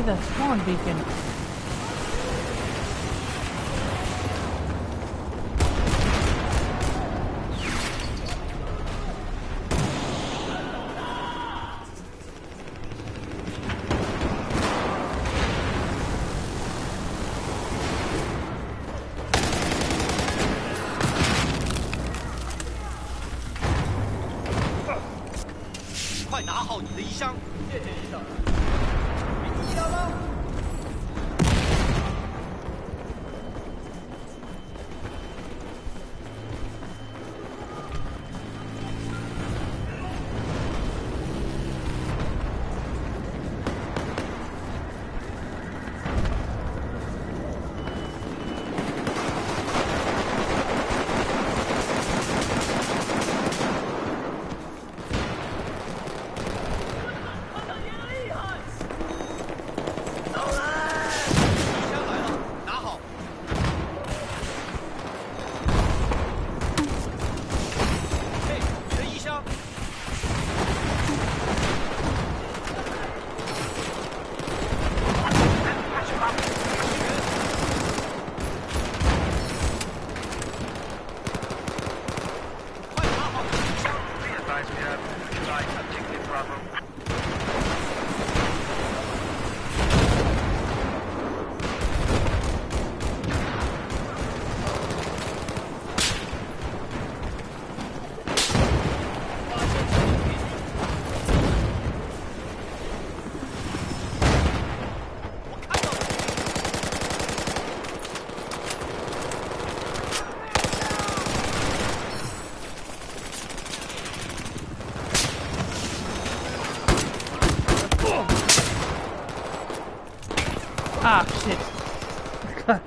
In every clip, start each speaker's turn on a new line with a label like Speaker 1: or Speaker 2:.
Speaker 1: at that spawn beacon.
Speaker 2: 快拿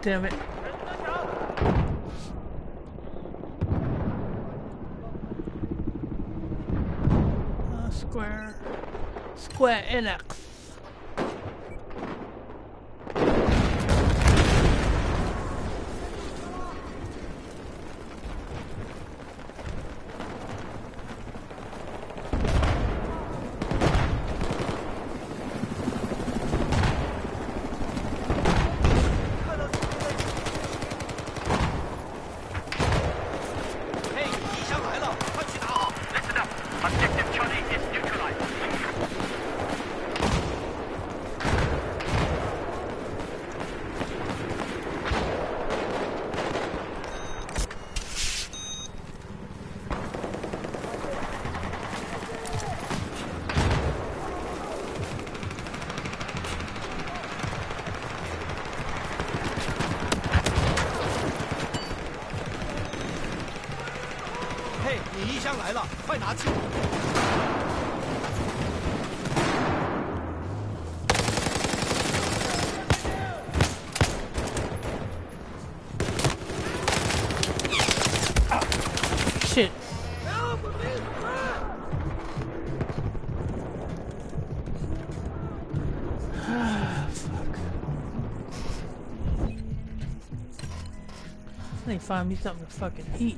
Speaker 1: damn it! Uh, Square, Square Enix.
Speaker 2: Hey，
Speaker 1: find me something to fucking eat,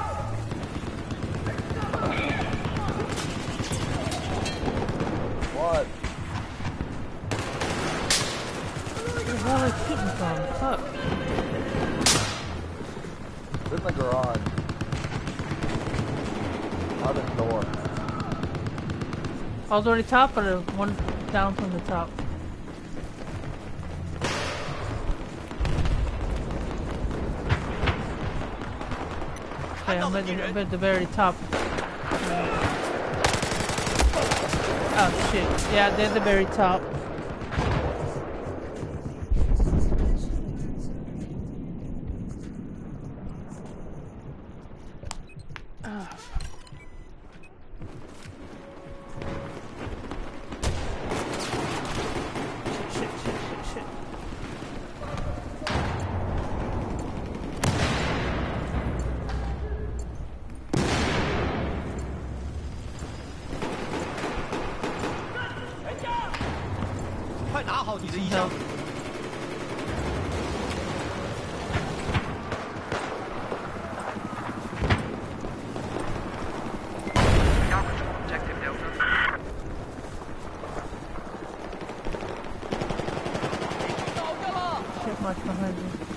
Speaker 1: I was already top the one down from the top. Okay, I'm at the, the very top. Oh shit. Yeah, they're the very top.
Speaker 3: 了
Speaker 1: ！Shit, Mark behind you.
Speaker 2: “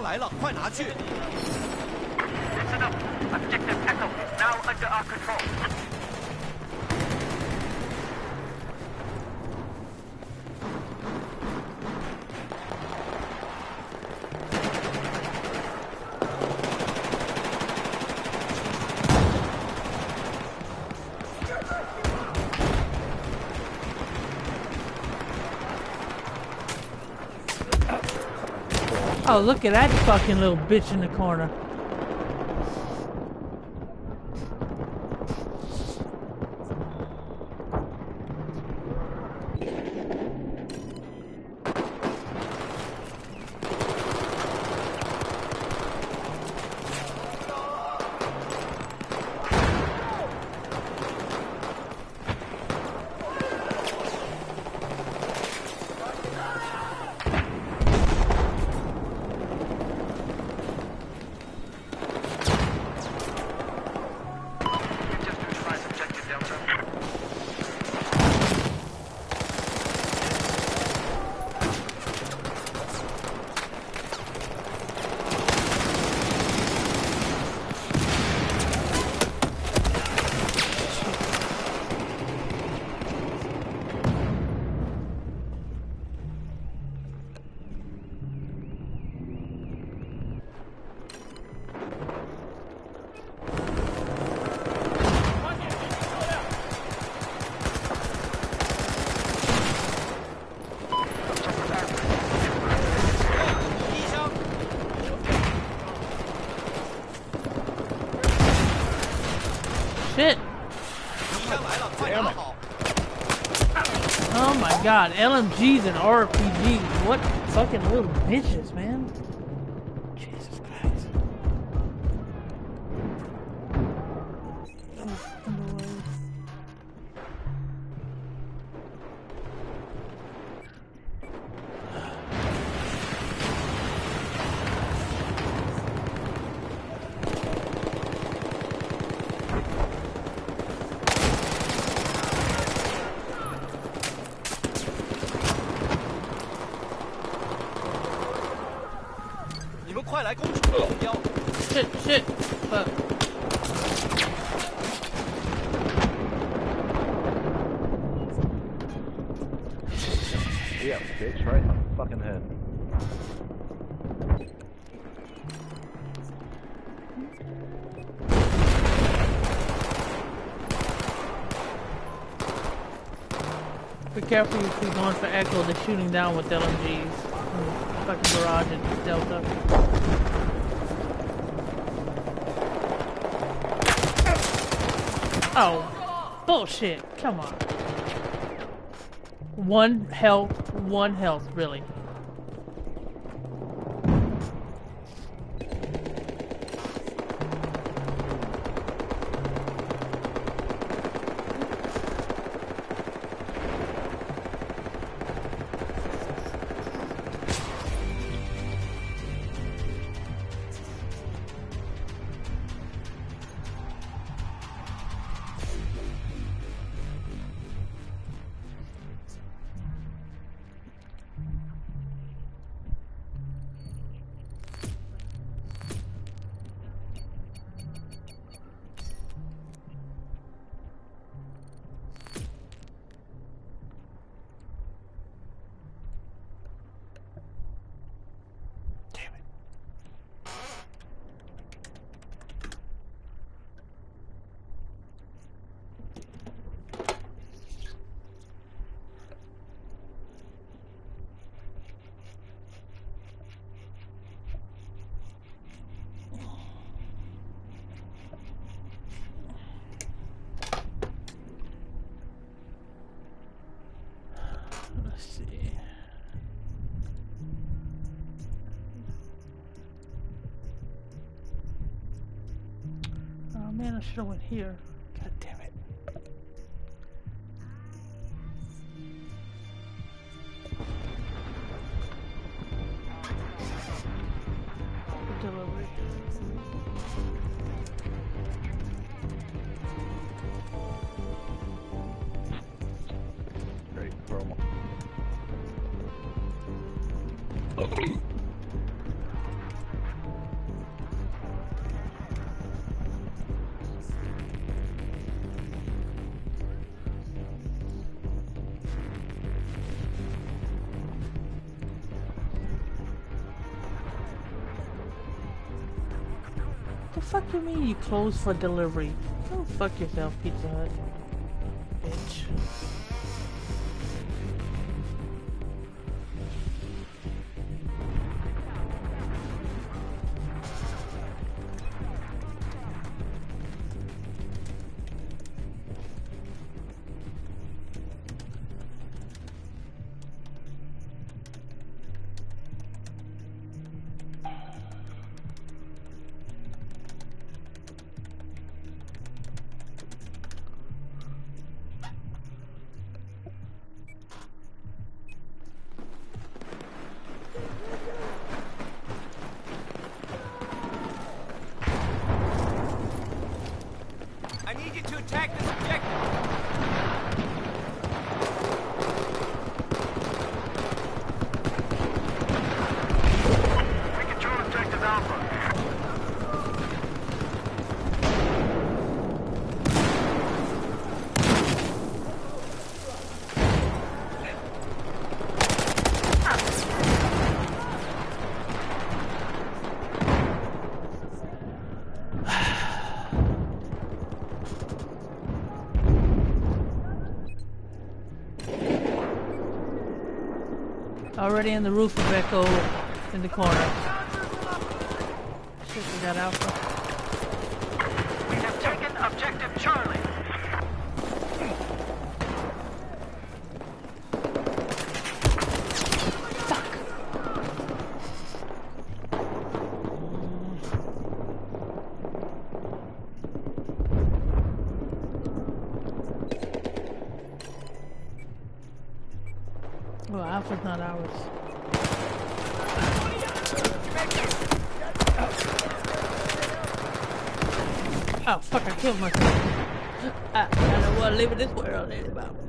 Speaker 2: 来了，快拿去！
Speaker 1: Oh, look at that fucking little bitch in the corner. Oh my god, LMGs and RPGs. What fucking little bitches, man. Shit. Fuck.
Speaker 4: Yeah, bitch, right in the fucking head.
Speaker 1: Be careful if you're going for Echo. They're shooting down with LMGs. Fucking garage and Delta. Oh, bullshit! Come on. One health, one health, really. Man, I should have went here. God damn it. Delivery.
Speaker 4: Great. Promo. Oh.
Speaker 1: The fuck you mean you close for delivery? Go fuck yourself, Pizza Hut.
Speaker 2: Attack this objective.
Speaker 5: We control objective Alpha.
Speaker 1: Already in the roof of Echo in the corner. Shit, we got Alpha.
Speaker 5: We have taken objective Charlie.
Speaker 1: Well, Alpha's not ours. Oh, fuck, I killed myself. I, I don't want to live in this world anymore.